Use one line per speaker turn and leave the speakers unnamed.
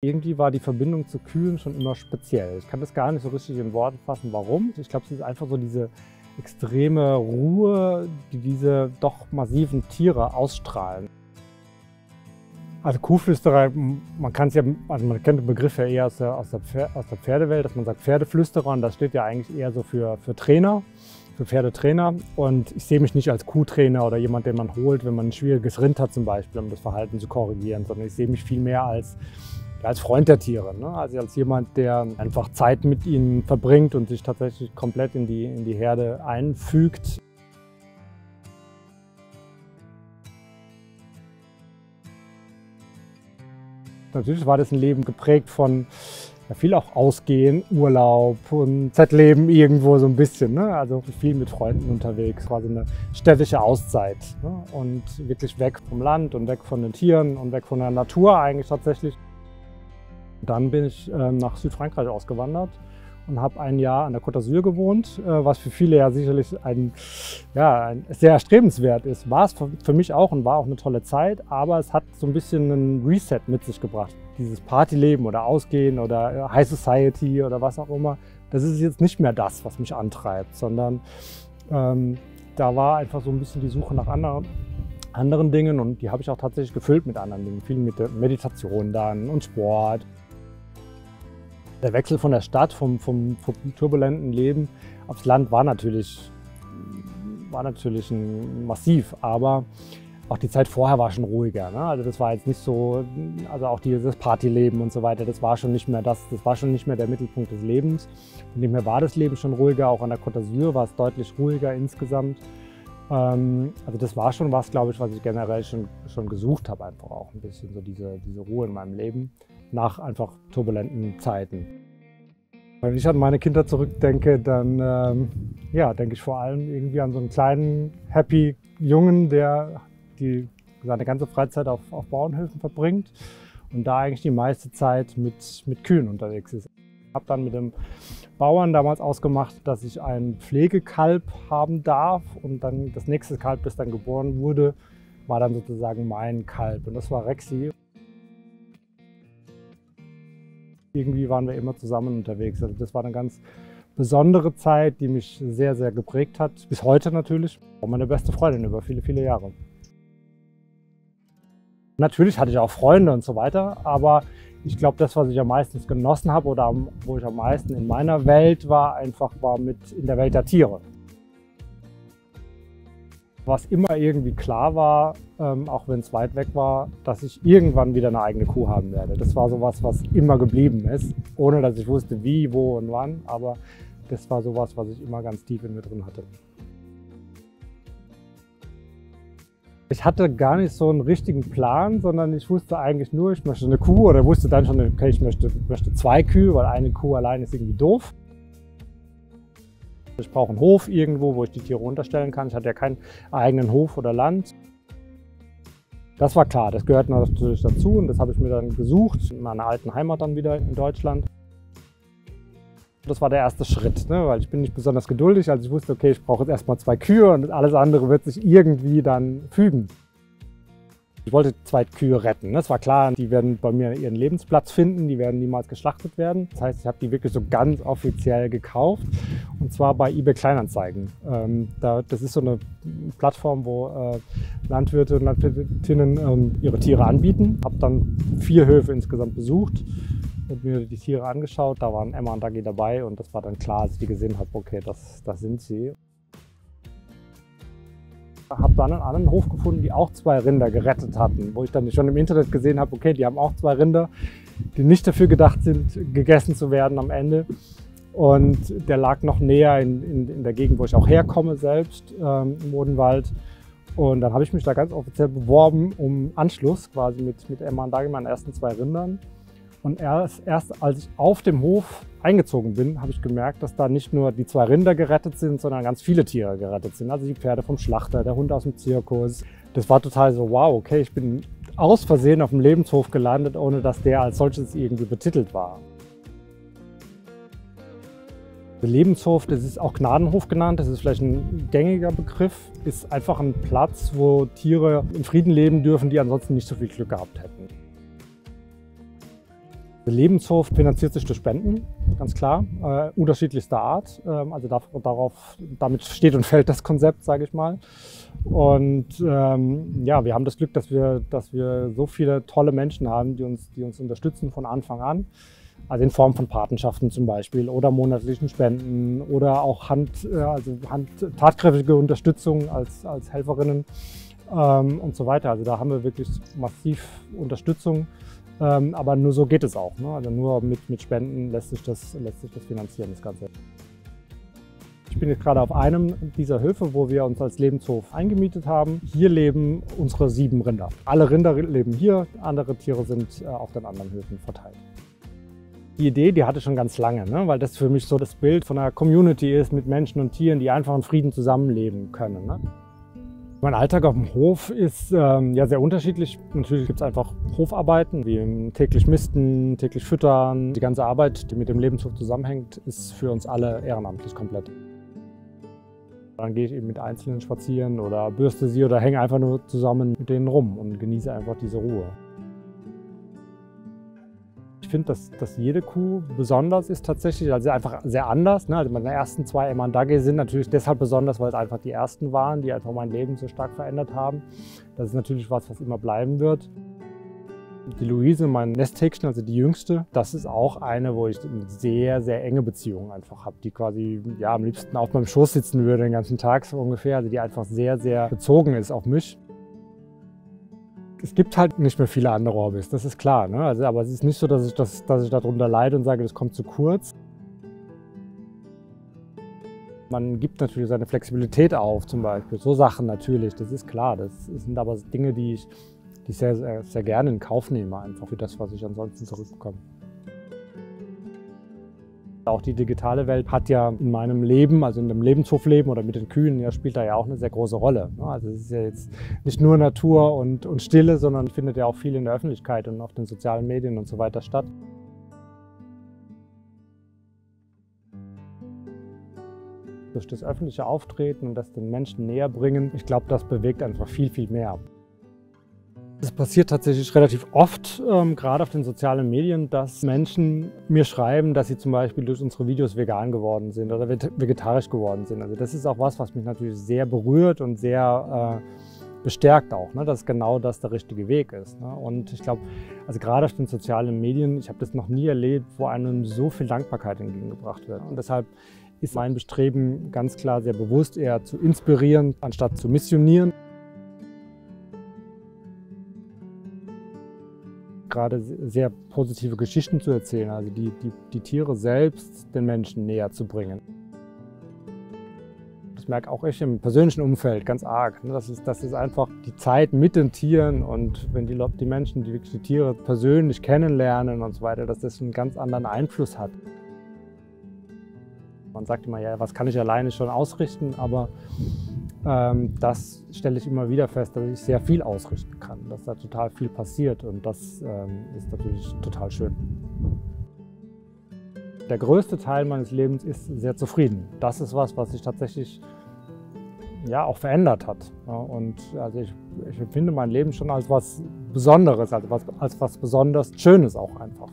Irgendwie war die Verbindung zu Kühen schon immer speziell. Ich kann das gar nicht so richtig in Worte fassen, warum. Ich glaube, es ist einfach so diese extreme Ruhe, die diese doch massiven Tiere ausstrahlen. Also Kuhflüsterer, man kann es ja, also man kennt den Begriff ja eher aus der, aus, der, aus der Pferdewelt, dass man sagt Pferdeflüsterer und das steht ja eigentlich eher so für, für Trainer, für Pferdetrainer. Und ich sehe mich nicht als Kuhtrainer oder jemand, den man holt, wenn man ein schwieriges Rind hat zum Beispiel, um das Verhalten zu korrigieren, sondern ich sehe mich vielmehr als als Freund der Tiere, ne? also als jemand, der einfach Zeit mit ihnen verbringt und sich tatsächlich komplett in die, in die Herde einfügt. Natürlich war das ein Leben geprägt von ja, viel auch Ausgehen, Urlaub und Zeitleben irgendwo so ein bisschen. Ne? Also viel mit Freunden unterwegs, so eine städtische Auszeit. Ne? Und wirklich weg vom Land und weg von den Tieren und weg von der Natur eigentlich tatsächlich. Dann bin ich äh, nach Südfrankreich ausgewandert und habe ein Jahr an der Côte d'Azur gewohnt, äh, was für viele ja sicherlich ein, ja, ein sehr erstrebenswert ist. War es für mich auch und war auch eine tolle Zeit, aber es hat so ein bisschen einen Reset mit sich gebracht. Dieses Partyleben oder Ausgehen oder äh, High Society oder was auch immer, das ist jetzt nicht mehr das, was mich antreibt, sondern ähm, da war einfach so ein bisschen die Suche nach anderen, anderen Dingen und die habe ich auch tatsächlich gefüllt mit anderen Dingen. Viel mit Meditation dann und Sport. Der Wechsel von der Stadt, vom, vom, vom turbulenten Leben aufs Land war natürlich, war natürlich ein, massiv, aber auch die Zeit vorher war schon ruhiger. Ne? Also das war jetzt nicht so, also auch dieses Partyleben und so weiter, das war schon nicht mehr das, das war schon nicht mehr der Mittelpunkt des Lebens. Von dem her war das Leben schon ruhiger, auch an der Côte d'Azur war es deutlich ruhiger insgesamt. Ähm, also das war schon was, glaube ich, was ich generell schon, schon gesucht habe, einfach auch ein bisschen so diese, diese Ruhe in meinem Leben nach einfach turbulenten Zeiten. Wenn ich an meine Kinder zurückdenke, dann ähm, ja, denke ich vor allem irgendwie an so einen kleinen, happy Jungen, der die, seine ganze Freizeit auf, auf Bauernhöfen verbringt und da eigentlich die meiste Zeit mit, mit Kühen unterwegs ist. Habe dann mit dem Bauern damals ausgemacht, dass ich ein Pflegekalb haben darf und dann das nächste Kalb, das dann geboren wurde, war dann sozusagen mein Kalb und das war Rexi. irgendwie waren wir immer zusammen unterwegs. Also das war eine ganz besondere Zeit, die mich sehr, sehr geprägt hat. Bis heute natürlich. Auch meine beste Freundin über viele, viele Jahre. Natürlich hatte ich auch Freunde und so weiter, aber ich glaube, das, was ich am meisten genossen habe oder wo ich am meisten in meiner Welt war, einfach war mit in der Welt der Tiere was immer irgendwie klar war, ähm, auch wenn es weit weg war, dass ich irgendwann wieder eine eigene Kuh haben werde. Das war sowas, was immer geblieben ist, ohne dass ich wusste, wie, wo und wann. Aber das war sowas, was ich immer ganz tief in mir drin hatte. Ich hatte gar nicht so einen richtigen Plan, sondern ich wusste eigentlich nur, ich möchte eine Kuh oder wusste dann schon, okay, ich möchte, möchte zwei Kühe, weil eine Kuh allein ist irgendwie doof. Ich brauche einen Hof irgendwo, wo ich die Tiere unterstellen kann. Ich hatte ja keinen eigenen Hof oder Land. Das war klar, das gehört natürlich dazu und das habe ich mir dann gesucht, in meiner alten Heimat dann wieder in Deutschland. Das war der erste Schritt, ne? weil ich bin nicht besonders geduldig, also ich wusste, okay, ich brauche jetzt erstmal zwei Kühe und alles andere wird sich irgendwie dann fügen. Ich wollte zwei Kühe retten. Es war klar, die werden bei mir ihren Lebensplatz finden, die werden niemals geschlachtet werden. Das heißt, ich habe die wirklich so ganz offiziell gekauft und zwar bei eBay Kleinanzeigen. Ähm, da, das ist so eine Plattform, wo äh, Landwirte und Landwirtinnen ähm, ihre Tiere anbieten. Habe dann vier Höfe insgesamt besucht und mir die Tiere angeschaut. Da waren Emma und Dagi dabei und das war dann klar, als ich die gesehen habe, okay, das, das sind sie habe dann einen anderen Hof gefunden, die auch zwei Rinder gerettet hatten, wo ich dann schon im Internet gesehen habe, okay, die haben auch zwei Rinder, die nicht dafür gedacht sind, gegessen zu werden am Ende. Und der lag noch näher in, in, in der Gegend, wo ich auch herkomme selbst, ähm, im Odenwald. Und dann habe ich mich da ganz offiziell beworben um Anschluss quasi mit, mit Emma und Dagi, meinen ersten zwei Rindern. Und erst, erst als ich auf dem Hof eingezogen bin, habe ich gemerkt, dass da nicht nur die zwei Rinder gerettet sind, sondern ganz viele Tiere gerettet sind. Also die Pferde vom Schlachter, der Hund aus dem Zirkus. Das war total so, wow, okay, ich bin aus Versehen auf dem Lebenshof gelandet, ohne dass der als solches irgendwie betitelt war. Der Lebenshof, das ist auch Gnadenhof genannt, das ist vielleicht ein gängiger Begriff, ist einfach ein Platz, wo Tiere in Frieden leben dürfen, die ansonsten nicht so viel Glück gehabt hätten. Der Lebenshof finanziert sich durch Spenden, ganz klar, äh, unterschiedlichster Art. Ähm, also darauf, damit steht und fällt das Konzept, sage ich mal. Und ähm, ja, wir haben das Glück, dass wir, dass wir so viele tolle Menschen haben, die uns, die uns unterstützen von Anfang an. Also in Form von Patenschaften zum Beispiel oder monatlichen Spenden oder auch Hand, äh, also Hand, tatkräftige Unterstützung als, als Helferinnen ähm, und so weiter. Also da haben wir wirklich massiv Unterstützung. Ähm, aber nur so geht es auch. Ne? Also nur mit, mit Spenden lässt sich, das, lässt sich das finanzieren, das Ganze. Ich bin jetzt gerade auf einem dieser Höfe, wo wir uns als Lebenshof eingemietet haben. Hier leben unsere sieben Rinder. Alle Rinder leben hier, andere Tiere sind äh, auf den anderen Höfen verteilt. Die Idee, die hatte ich schon ganz lange, ne? weil das für mich so das Bild von einer Community ist mit Menschen und Tieren, die einfach in Frieden zusammenleben können. Ne? Mein Alltag auf dem Hof ist ähm, ja sehr unterschiedlich. Natürlich gibt es einfach Hofarbeiten, wie täglich misten, täglich füttern. Die ganze Arbeit, die mit dem Lebenshof zusammenhängt, ist für uns alle ehrenamtlich komplett. Dann gehe ich eben mit Einzelnen spazieren oder bürste sie oder hänge einfach nur zusammen mit denen rum und genieße einfach diese Ruhe. Ich finde, dass, dass jede Kuh besonders ist tatsächlich, also einfach sehr anders. Ne? Also meine ersten zwei Emandage sind natürlich deshalb besonders, weil es einfach die ersten waren, die einfach mein Leben so stark verändert haben. Das ist natürlich was, was immer bleiben wird. Die Luise, mein Nesthäkchen, also die jüngste, das ist auch eine, wo ich eine sehr, sehr enge Beziehung einfach habe, die quasi ja, am liebsten auf meinem Schoß sitzen würde den ganzen Tag so ungefähr, also die einfach sehr, sehr bezogen ist auf mich es gibt halt nicht mehr viele andere Hobbys, das ist klar. Ne? Also, aber es ist nicht so, dass ich, das, dass ich darunter leide und sage, das kommt zu kurz. Man gibt natürlich seine Flexibilität auf, zum Beispiel. So Sachen natürlich, das ist klar. Das sind aber Dinge, die ich, die ich sehr, sehr, sehr gerne in Kauf nehme, einfach für das, was ich ansonsten zurückbekomme. Auch die digitale Welt hat ja in meinem Leben, also in dem Lebenshofleben oder mit den Kühen, ja, spielt da ja auch eine sehr große Rolle. Ne? Also es ist ja jetzt nicht nur Natur und, und Stille, sondern findet ja auch viel in der Öffentlichkeit und auf den sozialen Medien und so weiter statt. Durch das öffentliche Auftreten und das den Menschen näher bringen, ich glaube, das bewegt einfach viel, viel mehr. Es passiert tatsächlich relativ oft, ähm, gerade auf den sozialen Medien, dass Menschen mir schreiben, dass sie zum Beispiel durch unsere Videos vegan geworden sind oder vegetarisch geworden sind. Also das ist auch was, was mich natürlich sehr berührt und sehr äh, bestärkt auch, ne, dass genau das der richtige Weg ist. Ne? Und ich glaube, also gerade auf den sozialen Medien, ich habe das noch nie erlebt, wo einem so viel Dankbarkeit entgegengebracht wird. Und deshalb ist mein Bestreben ganz klar sehr bewusst eher zu inspirieren, anstatt zu missionieren. Gerade sehr positive Geschichten zu erzählen, also die, die, die Tiere selbst den Menschen näher zu bringen. Das merke auch ich im persönlichen Umfeld ganz arg. Ne? Das ist, das ist einfach die Zeit mit den Tieren und wenn die, die Menschen, die die Tiere persönlich kennenlernen und so weiter, dass das einen ganz anderen Einfluss hat. Man sagt immer, ja, was kann ich alleine schon ausrichten, aber das stelle ich immer wieder fest, dass ich sehr viel ausrichten kann, dass da total viel passiert und das ähm, ist natürlich total schön. Der größte Teil meines Lebens ist sehr zufrieden. Das ist was, was sich tatsächlich ja, auch verändert hat. Und also ich, ich empfinde mein Leben schon als was Besonderes, als was, als was besonders Schönes auch einfach.